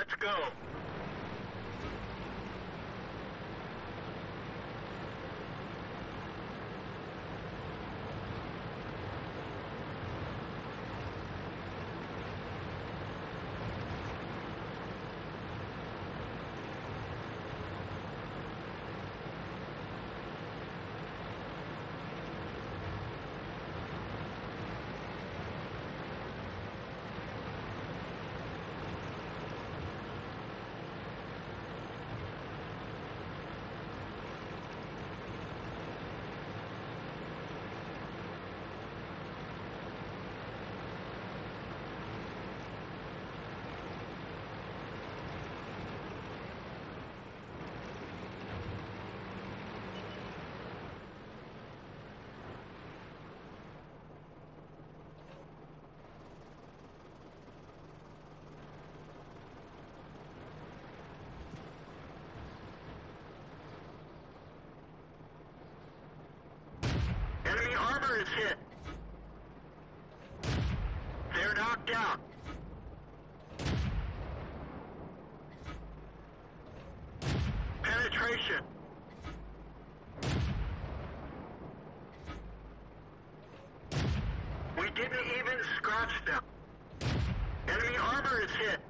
let's go. Enemy armor is hit. Out. Penetration. We didn't even scratch them. Enemy armor is hit.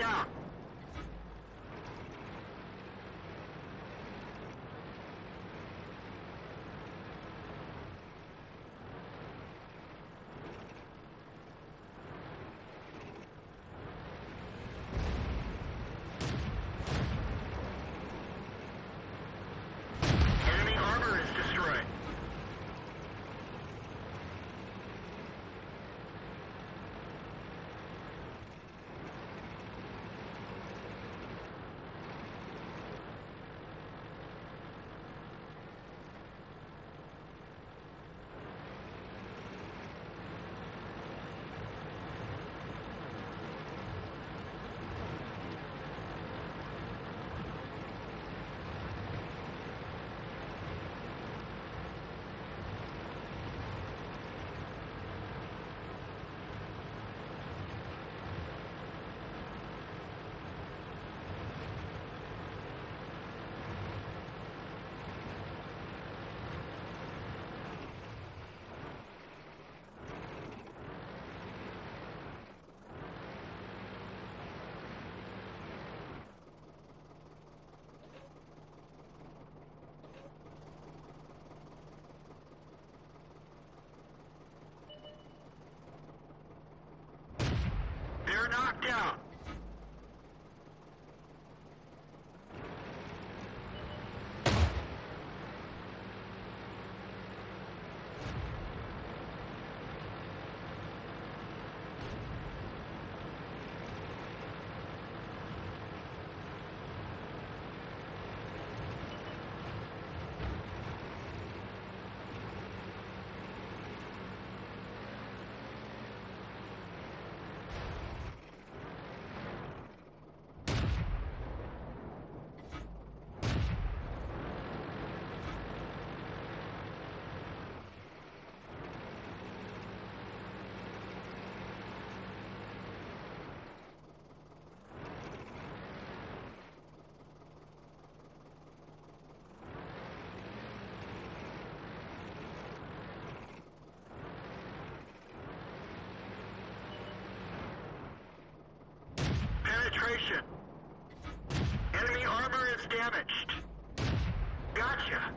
Knocked Penetration. Enemy armor is damaged. Gotcha.